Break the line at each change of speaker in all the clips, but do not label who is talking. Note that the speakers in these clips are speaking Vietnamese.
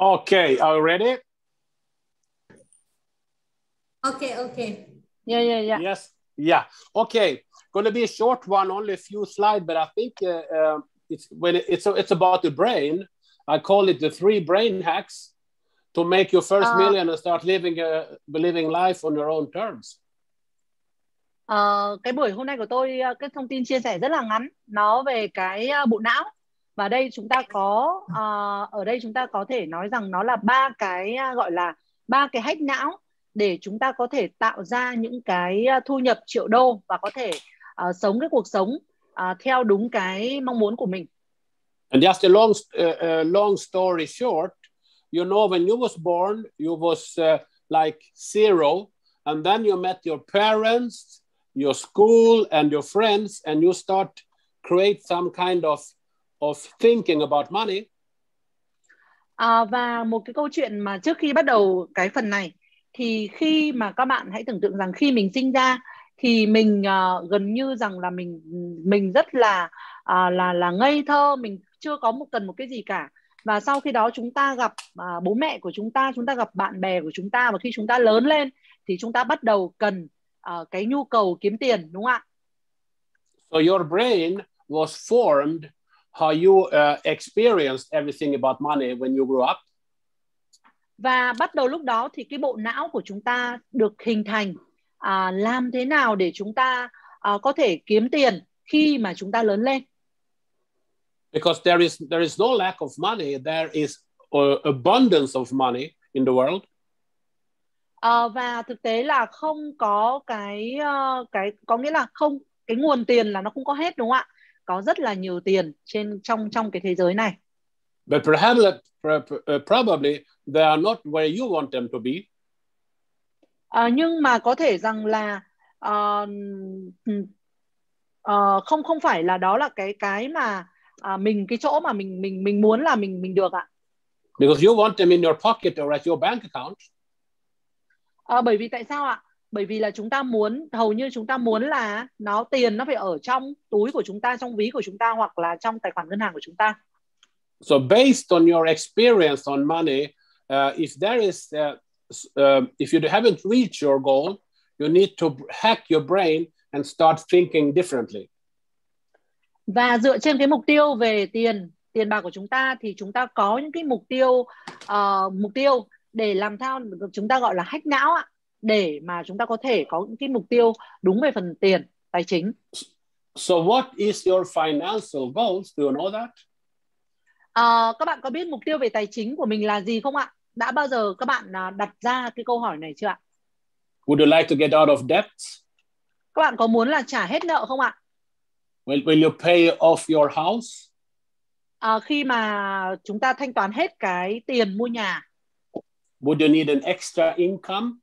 Okay, are you ready?
Okay, okay.
Yeah, yeah, yeah.
Yes. Yeah. Okay. Going to be a short one, only a few slides, but I think uh, uh, it's when it, it's it's about the brain. I call it the three brain hacks to make your first
Uh,
million and start living a living life on your own terms.
Ờ, cái buổi hôm nay của tôi ờ, cái thông tin chia sẻ rất là ngắn nó về cái ờ, bộ não và đây chúng ta có uh, ở đây chúng ta có thể nói rằng nó là ba cái gọi là ba cái hách não để chúng ta có thể tạo ra những cái thu nhập triệu đô và có thể uh, sống cái cuộc sống uh, theo đúng cái mong muốn của mình.
And just a long, uh, uh, long story short, you know, when you was born, you was uh, like zero, and then you met your parents, your school, and your friends, and you start create some kind of of thinking about money.
À, và một cái câu chuyện mà trước khi bắt đầu cái phần này thì khi mà các bạn hãy tưởng tượng rằng khi mình sinh ra thì mình ờ, gần như rằng là mình mình rất là à, là là ngây thơ mình chưa có một cần một cái gì cả và sau khi đó chúng ta gặp à, bố mẹ của chúng ta chúng ta gặp bạn bè của chúng ta và khi chúng ta lớn lên thì chúng ta bắt đầu cần ờ, cái nhu cầu kiếm tiền đúng không ạ
So your brain was formed how you uh, experienced everything about money when you grew up.
và bắt đầu lúc đó thì cái bộ não của chúng ta được hình thành à, làm thế nào để chúng ta à, có thể kiếm tiền khi mà chúng ta lớn lên
Because there is there is no lack of money, there is uh, abundance of money in the world.
à, và thực tế là không có cái ờ, cái có nghĩa là không cái nguồn tiền là nó không có hết đúng không ạ có rất là nhiều tiền trên trong trong cái thế giới này
But perhaps, uh, probably they are not where you want them to be.
à, nhưng mà có thể rằng là ờ, ờ, không không phải là đó là cái cái mà à, mình cái chỗ mà mình mình mình muốn là mình mình được ạ
Because you want them in your pocket or at your bank account.
À, bởi vì tại sao ạ? Bởi vì là chúng ta muốn hầu như chúng ta muốn là nó tiền nó phải ở trong túi của chúng ta, trong ví của chúng ta hoặc là trong tài khoản ngân hàng của chúng ta.
So based on your experience on money, uh, if there is, uh, uh, if you haven't reached your goal, you need to hack your brain and start thinking differently.
Và dựa trên cái mục tiêu về tiền, tiền bạc của chúng ta thì chúng ta có những cái mục tiêu ờ, mục tiêu để làm sao chúng ta gọi là hack não ạ, để mà chúng ta có thể có những cái mục tiêu đúng về phần tiền, tài chính.
So what is your financial goals? Do you know that?
Ờ, các bạn có biết mục tiêu về tài chính của mình là gì không ạ? Đã bao giờ các bạn à, đặt ra cái câu hỏi này chưa ạ?
Would you like to get out of debt?
Các bạn có muốn là trả hết nợ không ạ?
Will, will you pay off your house?
À, khi mà chúng ta thanh toán hết cái tiền mua nhà,
Would you need an extra income?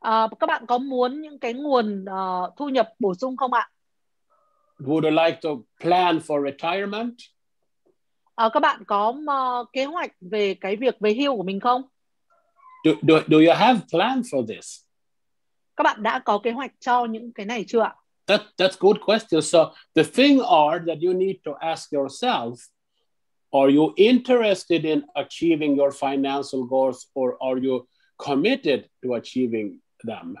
À, các bạn có muốn những cái nguồn ờ, thu nhập bổ sung không ạ?
Would you like to plan for retirement?
À, các bạn có ờ, kế hoạch về cái việc về hưu của mình không?
Do, do, do you have plan for this?
Các bạn đã có kế hoạch cho những cái này chưa ạ?
That, that's good question. So the thing are that you need to ask yourself, are you interested in achieving your financial goals or are you committed to achieving them?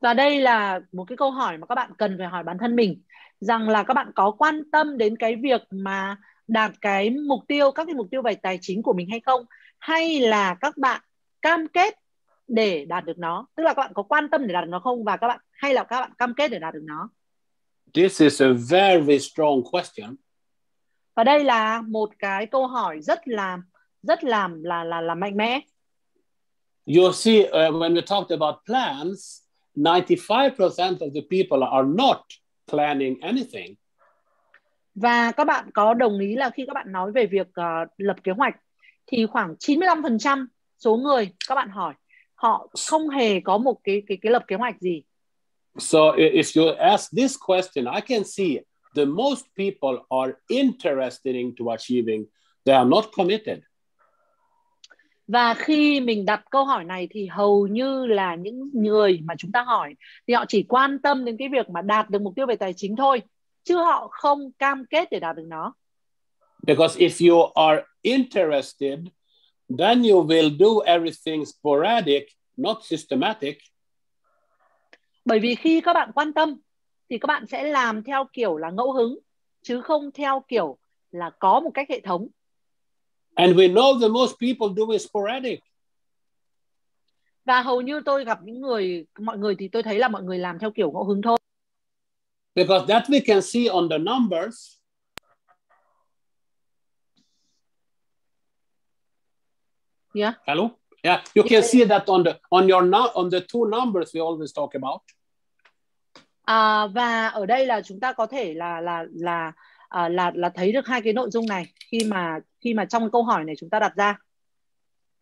Và đây là một cái câu hỏi mà các bạn cần phải hỏi bản thân mình rằng là các bạn có quan tâm đến cái việc mà đạt cái mục tiêu các cái mục tiêu về tài chính của mình hay không? Hay là các bạn cam kết để đạt được nó? Tức là các bạn có quan tâm để đạt được nó không? Và các bạn hay là các bạn cam kết để đạt được nó?
This is a very strong question.
và đây là một cái câu hỏi rất là rất là là là, là mạnh mẽ
You see, uh, when we talked about plans, 95% of the people are not planning anything.
và các bạn có đồng ý là khi các bạn nói về việc ờ, lập kế hoạch thì khoảng 95% số người các bạn hỏi họ không hề có một cái cái cái lập kế hoạch gì
So if you ask this question, I can see the most people are interested into achieving. They are not committed.
Và khi mình đặt câu hỏi này thì hầu như là những người mà chúng ta hỏi thì họ chỉ quan tâm đến cái việc mà đạt được mục tiêu về tài chính thôi chứ họ không cam kết để đạt được nó
Because if you are interested then you will do everything sporadic, not systematic.
Bởi vì khi các bạn quan tâm thì các bạn sẽ làm theo kiểu là ngẫu hứng chứ không theo kiểu là có một cách hệ thống.
And we know the most people do it sporadic.
Và hầu như tôi gặp những người mọi người thì tôi thấy là mọi người làm theo kiểu ngẫu hứng thôi.
Because that we can see on the numbers.
Yeah.
Hello? Yeah, you can see that on the on your on the two numbers we always talk about.
À, và ở đây là chúng ta có thể là là là à, là là thấy được hai cái nội dung này khi mà khi mà trong câu hỏi này chúng ta đặt ra.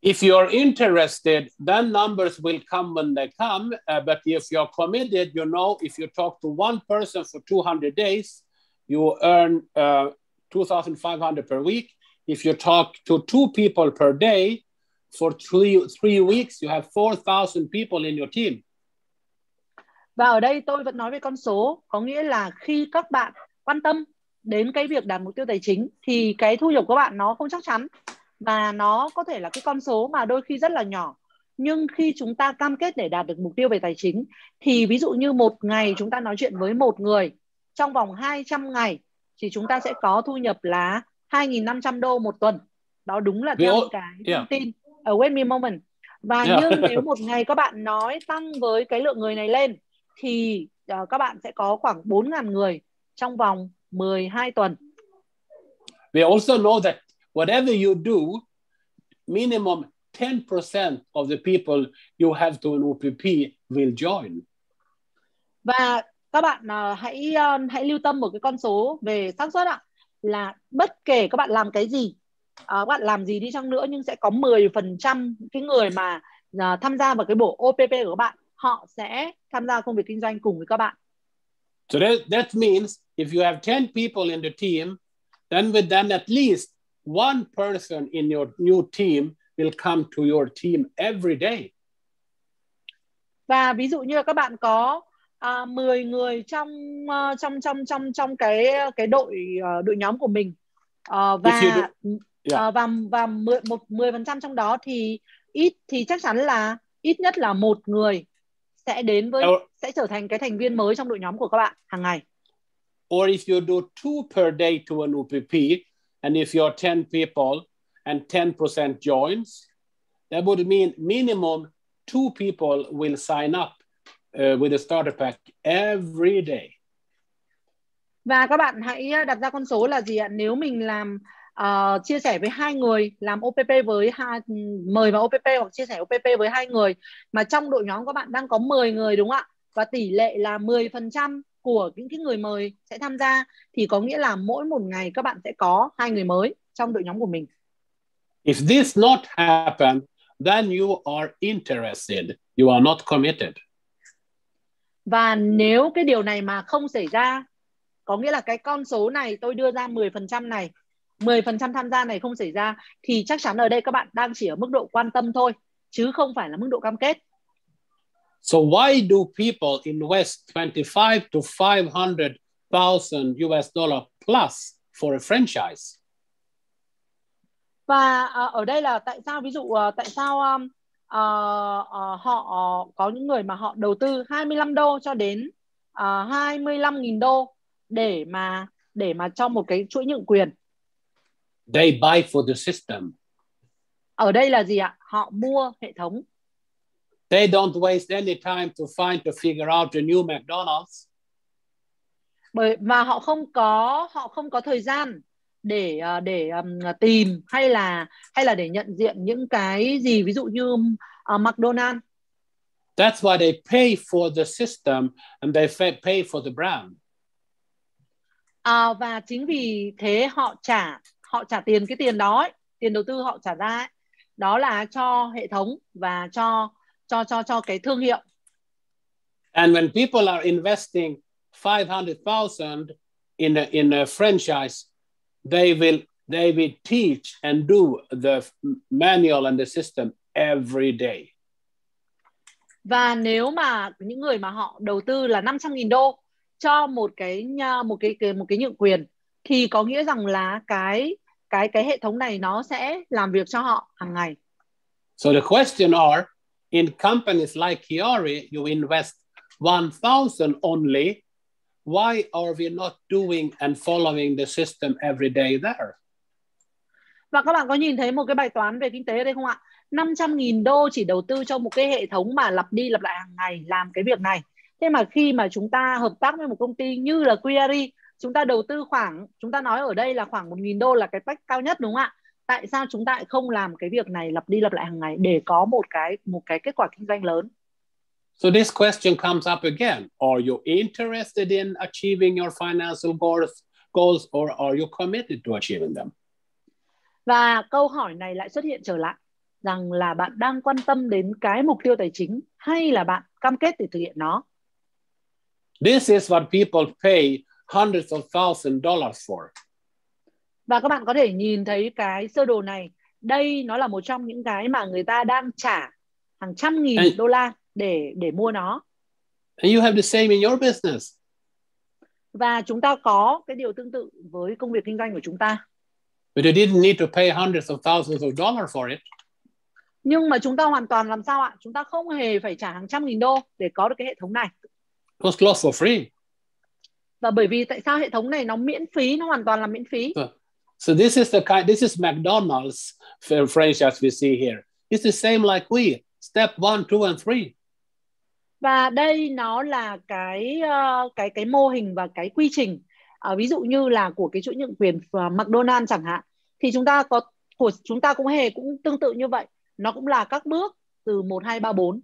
If you're interested, then numbers will come when they come. Uh, but if you're committed, you know, if you talk to one person for 200 days, you earn uh, 2,500 per week. If you talk to two people per day for three, three weeks, you have 4,000 people in your team.
Và ở đây tôi vẫn nói về con số, có nghĩa là khi các bạn quan tâm đến cái việc đạt mục tiêu tài chính thì cái thu nhập của bạn nó không chắc chắn và nó có thể là cái con số mà đôi khi rất là nhỏ. Nhưng khi chúng ta cam kết để đạt được mục tiêu về tài chính thì ví dụ như một ngày chúng ta nói chuyện với một người trong vòng 200 ngày thì chúng ta sẽ có thu nhập là 2.500 đô một tuần. Đó đúng là theo cái thông tin ở Wait Me Moment. Và
Yeah.
nhưng nếu một ngày các bạn nói tăng với cái lượng người này lên thì ờ, các bạn sẽ có khoảng 4.000 người trong vòng 12 tuần.
We also know that whatever you do, minimum 10% of the people you have to an OPP will join.
Và các bạn ờ, hãy ờ, hãy lưu tâm một cái con số về xác suất ạ là bất kể các bạn làm cái gì ờ, các bạn làm gì đi chăng nữa nhưng sẽ có 10% cái người mà ờ, tham gia vào cái bộ OPP của các bạn họ sẽ tham gia công việc kinh doanh cùng với các bạn.
So that, that means if you have 10 people in the team, then with them at least one person in your new team will come to your team every day.
Và ví dụ như là các bạn có à, 10 người trong ờ, trong trong trong trong cái cái đội ờ, đội nhóm của mình Ờ, và
you yeah.
ờ, và và 10 một 10% trong đó thì ít thì chắc chắn là ít nhất là một người sẽ đến với sẽ trở thành cái thành viên mới trong đội nhóm của các bạn hàng ngày.
Or if you do two per day to an OPP, and if you're 10 people and 10% joins, that would mean minimum two people will sign up uh, with a starter pack every day.
Và các bạn hãy uh, đặt ra con số là gì ạ? Nếu mình làm uh, chia sẻ với hai người, làm OPP với hai mời vào OPP hoặc chia sẻ OPP với hai người mà trong đội nhóm các bạn đang có 10 người đúng không ạ? Và tỷ lệ là 10% của những cái người mời sẽ tham gia thì có nghĩa là mỗi một ngày các bạn sẽ có hai người mới trong đội nhóm của mình.
If this not happen, then you are interested. You are not committed.
Và nếu cái điều này mà không xảy ra, có nghĩa là cái con số này tôi đưa ra 10% này, 10% tham gia này không xảy ra thì chắc chắn ở đây các bạn đang chỉ ở mức độ quan tâm thôi chứ không phải là mức độ cam kết.
So why do people invest 25 to 500,000 US dollar plus for a franchise?
Và à, ở đây là tại sao ví dụ à, tại sao um, à, à, họ có những người mà họ đầu tư 25 đô cho đến à, 25.000 đô để mà để mà cho một cái chuỗi nhượng quyền.
They buy for the system.
Ở đây là gì ạ? Họ mua hệ thống
They don't waste any time to find to figure out the new McDonald's.
bởi và họ không có họ không có thời gian để ờ, để ừm, tìm hay là hay là để nhận diện những cái gì ví dụ như uh, McDonald
That's why they pay for the system and they pay for the brand.
À, và chính vì thế họ trả họ trả tiền cái tiền đó ấy, tiền đầu tư họ trả ra ấy, đó là cho hệ thống và cho cho cho cho cái thương hiệu
And when people are investing 500,000 in a, in a franchise, they will they will teach and do the manual and the system every day.
và nếu mà những người mà họ đầu tư là 500.000 đô cho một cái một cái, cái một cái nhượng quyền thì có nghĩa rằng là cái cái cái hệ thống này nó sẽ làm việc cho họ hàng ngày
So the question are, in companies like Chiari, you invest 1,000 only. Why are we not doing and following the system every day there?
và các bạn có nhìn thấy một cái bài toán về kinh tế ở đây không ạ 500.000 đô chỉ đầu tư cho một cái hệ thống mà lặp đi lặp lại hàng ngày làm cái việc này thế mà khi mà chúng ta hợp tác với một công ty như là Query chúng ta đầu tư khoảng chúng ta nói ở đây là khoảng 1.000 đô là cái cách cao nhất đúng không ạ tại sao chúng ta lại không làm cái việc này lặp đi lặp lại hàng ngày để có một cái một cái kết quả kinh doanh lớn
So this question comes up again. Are you interested in achieving your financial goals, goals or are you committed to achieving them?
và câu hỏi này lại xuất hiện trở lại rằng là bạn đang quan tâm đến cái mục tiêu tài chính hay là bạn cam kết để thực hiện nó
This is what people pay hundreds of thousand dollars for.
Và các bạn có thể nhìn thấy cái sơ đồ này đây nó là một trong những cái mà người ta đang trả hàng trăm nghìn
Ê.
đô la để để mua nó
And you have the same in your business.
và chúng ta có cái điều tương tự với công việc kinh doanh của chúng ta
But you didn't need to pay hundreds of thousands of dollars for it.
nhưng mà chúng ta hoàn toàn làm sao ạ chúng ta không hề phải trả hàng trăm nghìn đô để có được cái hệ thống này
It was for free.
và bởi vì tại sao hệ thống này nó miễn phí nó hoàn toàn là miễn phí
So, so this is the kind. This is McDonald's f- franchise we see here. It's the same like we. Step one, two, and three.
và đây nó là cái ờ, cái cái mô hình và cái quy trình Ờ, ví dụ như là của cái chuỗi nhượng quyền uh, McDonald chẳng hạn thì chúng ta có của chúng ta cũng hề cũng tương tự như vậy nó cũng là các bước từ 1 2 3 4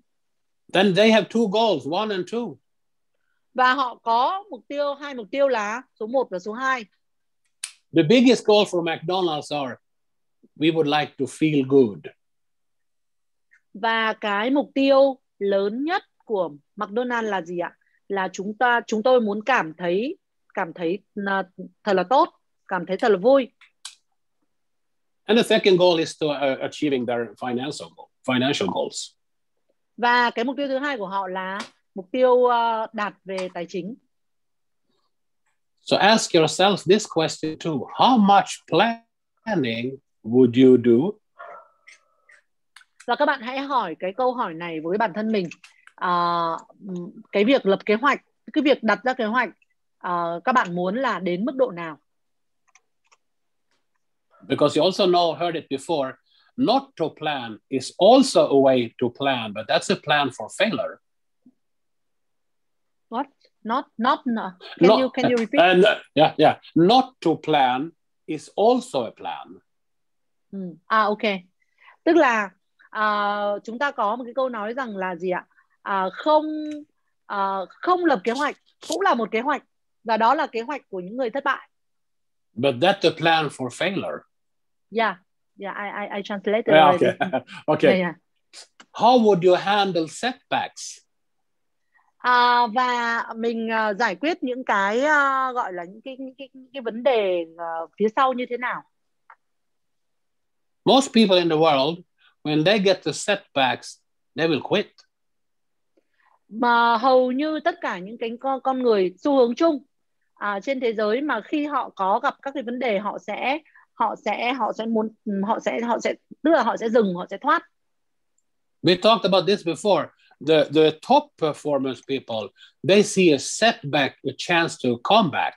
Then they have two goals, one and two.
và họ có mục tiêu hai mục tiêu là số 1 và số 2
The biggest goal for McDonald's are we would like to feel good.
và cái mục tiêu lớn nhất của McDonald là gì ạ là chúng ta chúng tôi muốn cảm thấy cảm thấy là, thật là tốt cảm thấy thật là vui
And the second goal is to uh, achieving their financial goal, financial goals.
và cái mục tiêu thứ hai của họ là mục tiêu ờ, đạt về tài chính
So ask yourself this question too: How much planning would you do?
Và các bạn hãy hỏi cái câu hỏi này với bản thân mình. À, cái việc lập kế hoạch cái việc đặt ra kế hoạch à, các bạn muốn là đến mức độ nào?
Because you also know heard it before not to plan is also a way to plan but that's a plan for failure
not not no. can
Not-
you can you repeat
and uh, yeah yeah not to plan is also a plan
Ừ. À ok. Tức là à, chúng ta có một cái câu nói rằng là gì ạ? À, không à, không lập kế hoạch cũng là một kế hoạch và đó là kế hoạch của những người thất bại.
but that's a plan for failure
Yeah. Yeah, I I, I translated
yeah, okay okay
Yeah, yeah.
how would you handle setbacks
À, và mình à, giải quyết những cái à, gọi là những cái những cái, những cái vấn đề à, phía sau như thế nào?
most people in the world when they get the setbacks they will quit
mà hầu như tất cả những cái con con người xu hướng chung à, trên thế giới mà khi họ có gặp các cái vấn đề họ sẽ họ sẽ họ sẽ muốn họ sẽ họ sẽ tức là họ sẽ dừng họ sẽ thoát
We talked about this before. The the top performance people, they see a setback, a chance to come back.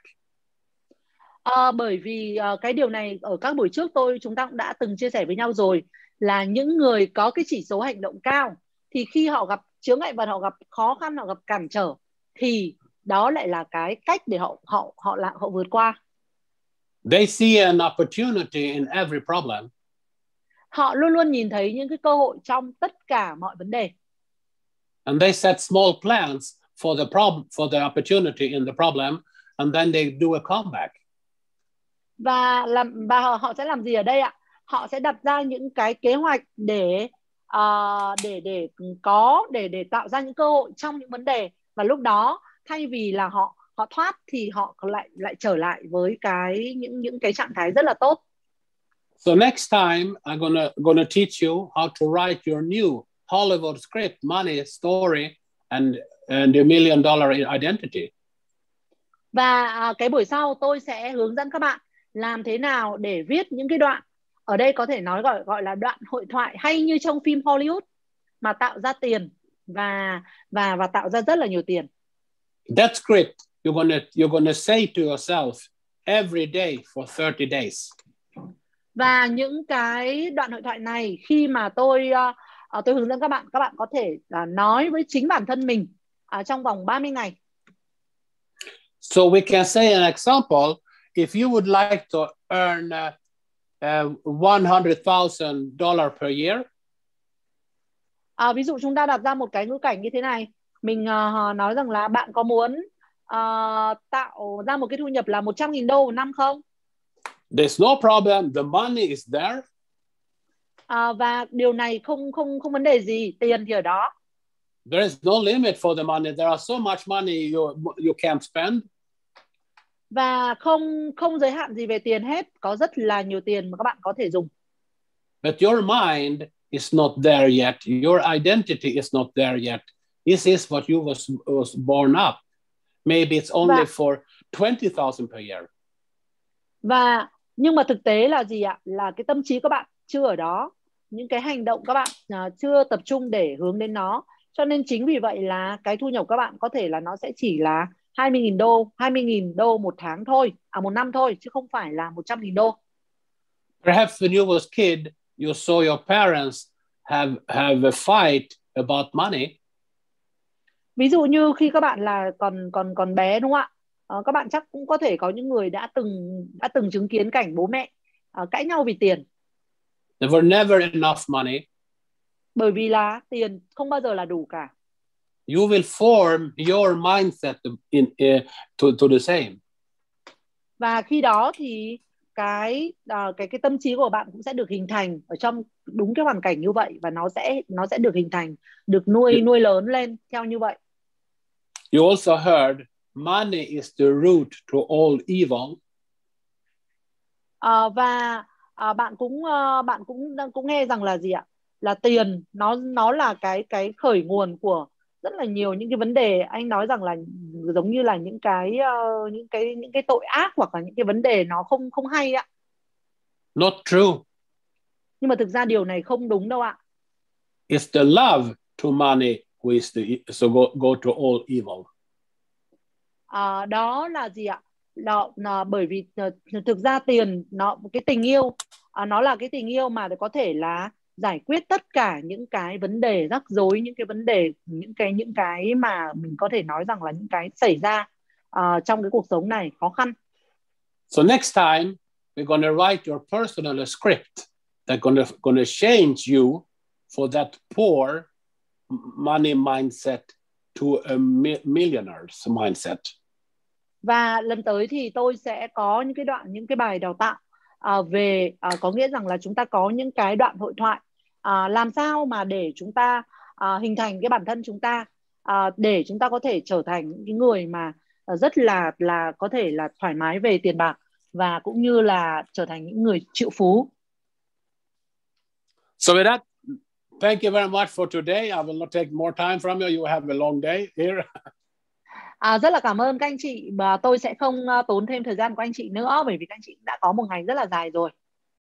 à, bởi vì à, cái điều này ở các buổi trước tôi chúng ta cũng đã từng chia sẻ với nhau rồi là những người có cái chỉ số hành động cao thì khi họ gặp chướng ngại vật họ gặp khó khăn họ gặp cản trở thì đó lại là cái cách để họ họ họ là họ vượt qua
They see an opportunity in every problem.
họ luôn luôn nhìn thấy những cái cơ hội trong tất cả mọi vấn đề
And they set small plans for the problem for the opportunity in the problem, and then they do a comeback.
và làm và họ, họ sẽ làm gì ở đây ạ? Họ sẽ đặt ra những cái kế hoạch để à, để để có để để tạo ra những cơ hội trong những vấn đề. Và lúc đó thay vì là họ họ thoát thì họ lại lại trở lại với cái những những cái trạng thái rất là tốt.
So next time, I'm gonna gonna teach you how to write your new Hollywood script, money story, and and the million dollar identity.
và à, cái buổi sau tôi sẽ hướng dẫn các bạn làm thế nào để viết những cái đoạn ở đây có thể nói gọi gọi là đoạn hội thoại hay như trong phim Hollywood mà tạo ra tiền và và và tạo ra rất là nhiều tiền.
That script you're gonna you're gonna say to yourself every day for 30 days.
Và những cái đoạn hội thoại này khi mà tôi uh, tôi hướng dẫn các bạn, các bạn có thể uh, nói với chính bản thân mình uh, trong vòng 30 ngày.
So we can say an example if you would like to earn uh, uh, $100,000 per year.
À, ví dụ chúng ta đặt ra một cái ngữ cảnh như thế này, mình uh, nói rằng là bạn có muốn uh, tạo ra một cái thu nhập là 100.000 đô một năm không?
There's no problem, the money is there.
À, và điều này không không không vấn đề gì, tiền thì ở đó.
There is no limit for the money. There are so much money you you can't spend.
Và không không giới hạn gì về tiền hết, có rất là nhiều tiền mà các bạn có thể dùng.
But your mind is not there yet. Your identity is not there yet. This is what you was was born up. Maybe it's only
Và-
for 20,000 per year.
Và nhưng mà thực tế là gì ạ? Là cái tâm trí các bạn chưa ở đó, những cái hành động các bạn à, chưa tập trung để hướng đến nó. Cho nên chính vì vậy là cái thu nhập các bạn có thể là nó sẽ chỉ là 20.000 đô, 20.000 đô một tháng thôi, à một năm thôi chứ không phải là 100.000 đô.
Perhaps when you was kid, you saw your parents have have a fight about money.
Ví dụ như khi các bạn là còn còn còn bé đúng không ạ? Ờ, các bạn chắc cũng có thể có những người đã từng đã từng chứng kiến cảnh bố mẹ ờ, cãi nhau vì tiền,
There were never enough money.
bởi vì là tiền không bao giờ là đủ cả.
You will form your mindset in uh, to, to the same.
và khi đó thì cái à, cái cái tâm trí của bạn cũng sẽ được hình thành ở trong đúng cái hoàn cảnh như vậy và nó sẽ nó sẽ được hình thành được nuôi nuôi lớn lên theo như vậy
You also heard money is the root to all evil.
à, và à, bạn cũng à, bạn cũng cũng nghe rằng là gì ạ là tiền nó nó là cái cái khởi nguồn của rất là nhiều những cái vấn đề anh nói rằng là giống như là những cái ờ, những cái những cái tội ác hoặc là những cái vấn đề nó không không hay ạ
Not true.
nhưng mà thực ra điều này không đúng đâu ạ
It's the love to money who is the so go, go to all evil.
À, đó là gì ạ? Đó, là bởi vì ờ, thực ra tiền nó cái tình yêu à, nó là cái tình yêu mà để có thể là giải quyết tất cả những cái vấn đề rắc rối những cái vấn đề những cái những cái mà mình có thể nói rằng là những cái xảy ra uh, trong cái cuộc sống này khó khăn
So next time we're going to write your personal script that's going to going to change you for that poor money mindset to a millionaire's mindset
và lần tới thì tôi sẽ có những cái đoạn những cái bài đào tạo à, về à, có nghĩa rằng là chúng ta có những cái đoạn hội thoại à, làm sao mà để chúng ta à, hình thành cái bản thân chúng ta à, để chúng ta có thể trở thành những cái người mà à, rất là là có thể là thoải mái về tiền bạc và cũng như là trở thành những người triệu phú
So with that, thank you very much for today. I will not take more time from you. You have a long day here.
À, rất là cảm ơn các anh chị và tôi sẽ không ờ, tốn thêm thời gian của anh chị nữa bởi vì các anh chị đã có một ngày rất là dài rồi.